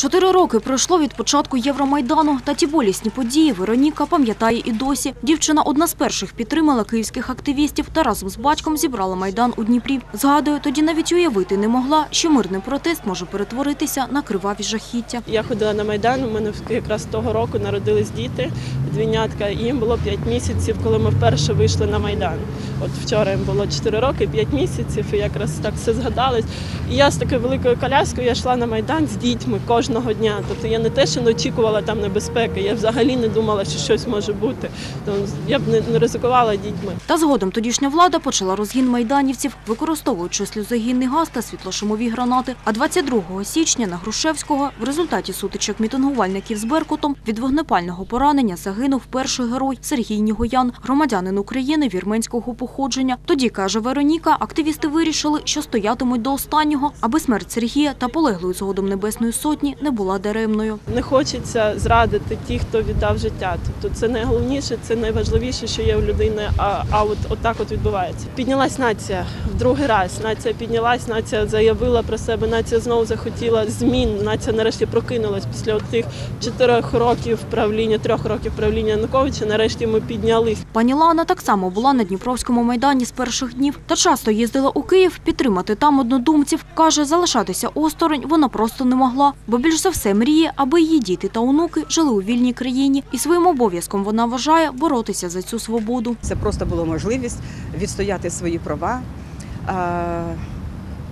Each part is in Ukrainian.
Чотири роки пройшло від початку Євромайдану, та ті болісні події Вероніка пам'ятає і досі. Дівчина одна з перших підтримала київських активістів та разом з батьком зібрала майдан у Дніпрі. Згадує, тоді навіть уявити не могла, що мирний протест може перетворитися на криваві жахіття. Я ходила на майдан. У мене якраз того року народились діти, двійнятка, їм було 5 місяців, коли ми вперше вийшли на майдан. От вчора їм було 4 роки, 5 місяців, і якраз так все згадалось. І я з такою великою коляскою я йшла на майдан з дітьми кожного дня. Тобто я не те, що не очікувала там небезпеки, я взагалі не думала, що щось може бути. Тому я б не, ризикувала дітьми. Та згодом тодішня влада почала розгін майданівців, використовуючи сльозогінний газ та світлошумові гранати. А 22 січня на Грушевського в результаті сутичок мітингувальників з Беркутом від вогнепального поранення загинув перший герой Сергій Нігоян, громадянин України вірменського походження. Тоді, каже Вероніка, активісти вирішили, що стоятимуть до останнього, аби смерть Сергія та полеглої згодом Небесної Сотні не була даремною. Не хочеться зрадити тих, хто віддав життя. Тобто це найголовніше, це найважливіше, що є у людини. А, а от отак от відбувається. Піднялась нація в другий раз. Нація піднялась, нація заявила про себе. Нація знову захотіла змін. Нація нарешті прокинулась після тих чотирьох років правління, трьох років правління Януковича. Нарешті ми піднялись. Пані Лана так само була на Дніпровському майдані з перших днів та часто їздила у Київ підтримати там однодумців. Каже, залишатися осторонь вона просто не могла, бо більш за все мріє, аби її діти та онуки жили у вільній країні, і своїм обов'язком вона вважає боротися за цю свободу. Це просто була можливість відстояти свої права,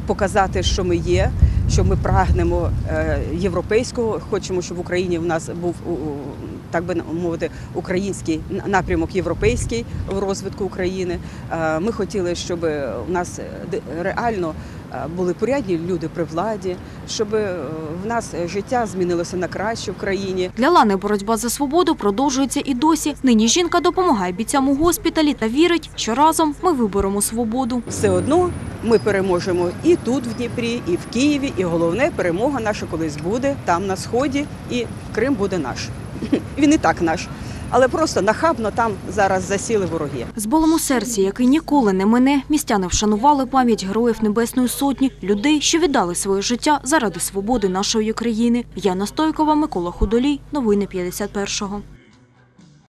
показати, що ми є, що ми прагнемо е, європейського. Хочемо, щоб в Україні в нас був так би мовити український напрямок європейський в розвитку України. Е, Ми хотіли, щоб у нас реально е, були порядні люди при владі, щоб е, в нас життя змінилося на краще в країні. Для Лани боротьба за свободу продовжується і досі. Нині жінка допомагає бійцям у госпіталі та вірить, що разом ми виберемо свободу. все одно ми переможемо і тут, в Дніпрі, і в Києві. І головне, перемога наша колись буде там на сході, і Крим буде наш. Він і так наш. Але просто нахабно там зараз засіли вороги. З болем у серці, який ніколи не мине, містяни вшанували пам'ять героїв Небесної Сотні, людей, що віддали своє життя заради свободи нашої країни. Яна Стойкова, Микола Худолій. Новини 51-го.